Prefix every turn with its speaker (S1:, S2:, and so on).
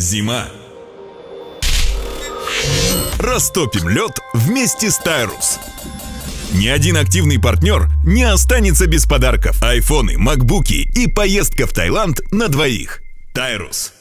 S1: Зима. Растопим лед вместе с Тайрус. Ни один активный партнер не останется без подарков. Айфоны, макбуки и поездка в Таиланд на двоих. Тайрус.